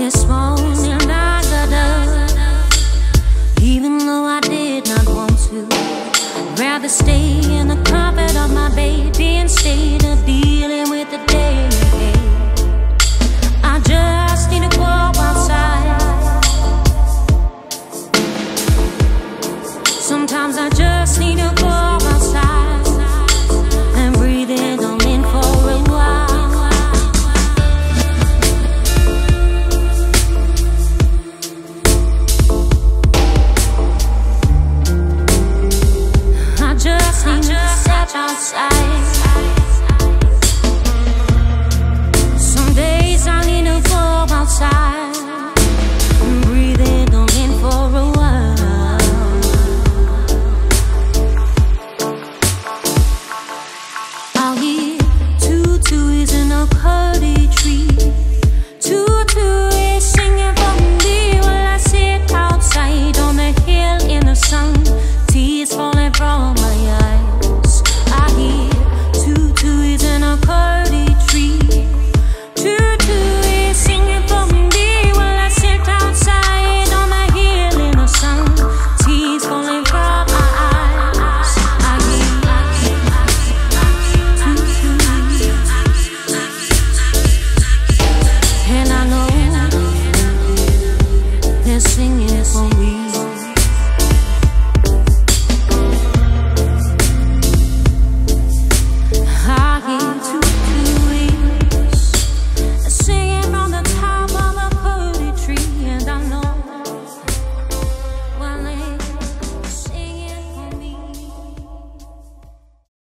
Morning I got up, even though I did not want to. Rather stay in the comfort of my baby instead of dealing with the day. I just need to outside. Sometimes I just outside singing, singing.